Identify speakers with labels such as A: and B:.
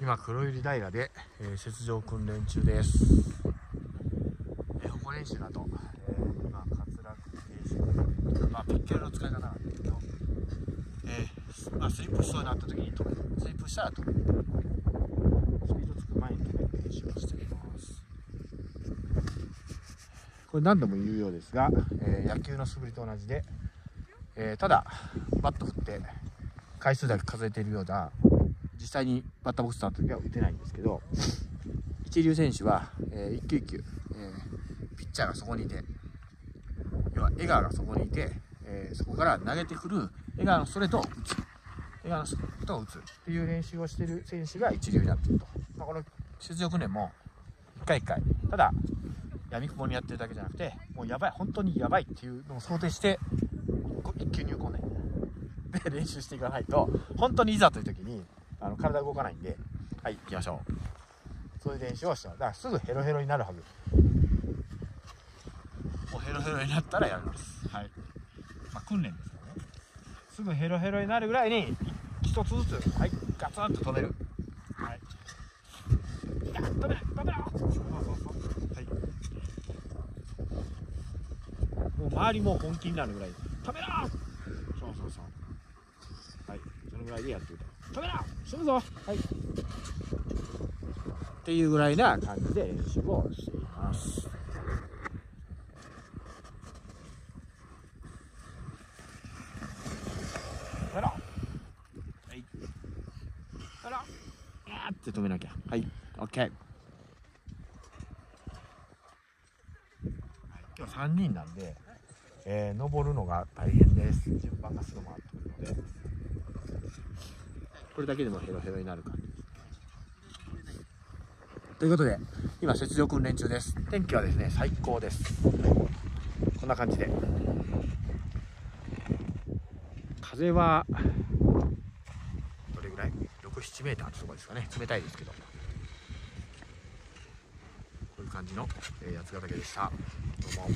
A: 今黒百合平で、えー、雪上訓練中です、えー、歩行練習など、えー、今滑落停止。まあピッケルの使い方なんですけど、えーまあ、スリップしそうになった時に止めるスリップしたら止める。スピードつく前に止める練習をしています。これ何度も言うようですが、えー、野球の素振りと同じで、えー、ただバット振って回数だけ数えているような実際にバッターボックスの時は打てないんですけど。一流選手は、えー、一球一球、えー、ピッチャーがそこにいて要は江川がそこにいて、えー、そこから投げてくる江川のストレートを打つ。江川のストレートを打つ。っていう練習をしている選手が一流になっていると、まあ、この出場訓練も一回一回。ただ闇雲にやってるだけじゃなくてもうやばい本当にやばいっていうのを想定して一球入魂。ねで練習していかないと本当にいざという時にあの体動かないんで。はい行きましょう。そういう練習をしてますだからすぐヘロヘロになるはず。もうヘロヘロになったらやります。はい。まあ訓練ですからね。すぐヘロヘロになるぐらいに一つずつはいガツンと止める。はい。ガッ止める止めろそうそうそう。はい。もう周りも本気になるぐらい。止めろそうそうそう。はい。そのぐらいでやってると止めろ死ぬぞ。はい。っていうぐらいな感じで練習をしています。止めろはい。止めろやーって止めなきゃ。はい。OK はい。今日3人なんで、えー、登るのが大変です。順番がすぐ回ってくるのでこれだけでもヘロヘロになる感じです。ということで今雪上訓練中です。天気はですね最高です。こんな感じで。風はどれぐらい？67メーター。ってとこですかね。冷たいですけど。こういう感じの、えー、八ヶ岳でした。どうも。